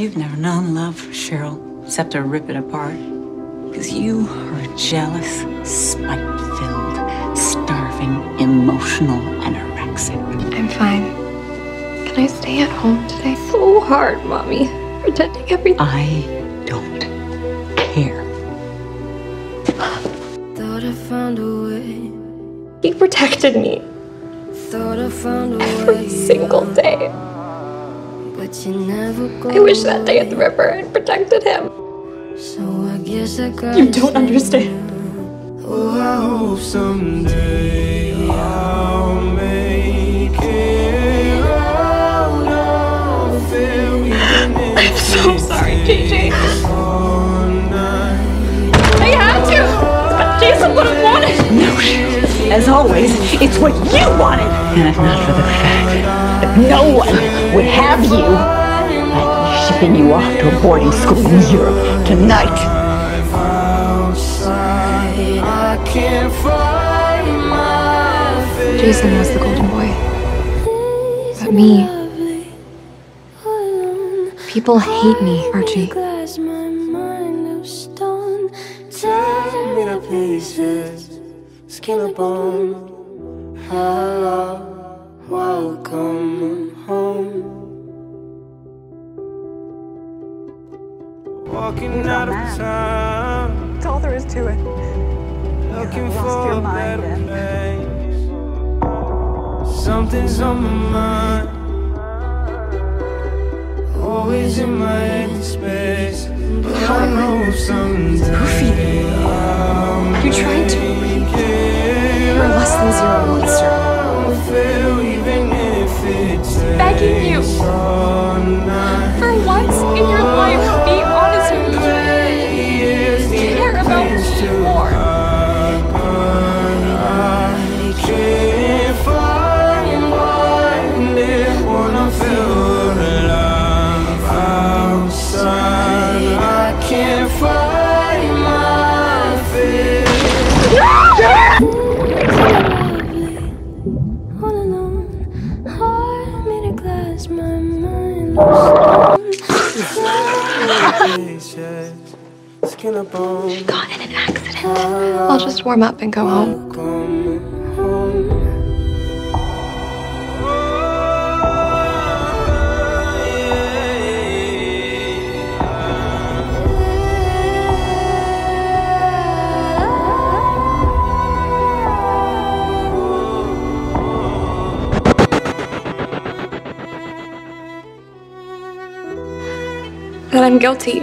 You've never known love, for Cheryl, except to rip it apart. Because you are a jealous, spite-filled, starving, emotional anorexic. I'm fine. Can I stay at home today? So hard, Mommy. Pretending everything. I don't care. Thought I found a way. He protected me Thought I found a way. every way. single day. I wish that day at the river I'd protected him. So I guess I got You don't understand. Oh, I hope someday I'll make it out of it. I'm so sorry, JJ. I had to. But Jason would have wanted. No, As always, it's what you wanted. And if not for the fact that no one would have you, I'd be shipping you off to a boarding school in Europe tonight. Outside, I can't find my face. Jason was the golden boy. But me, people hate me, Archie. Glass, of. Tear me to pieces, skin and bone. Hello, welcome home. Walking out of town, That's all there is to it. looking for your a better then. place. Something's on my mind. Always in my head space. But I know someday. I'll You're trying to. You're less than zero Got in an accident. I'll just warm up and go home. Home. That I'm guilty.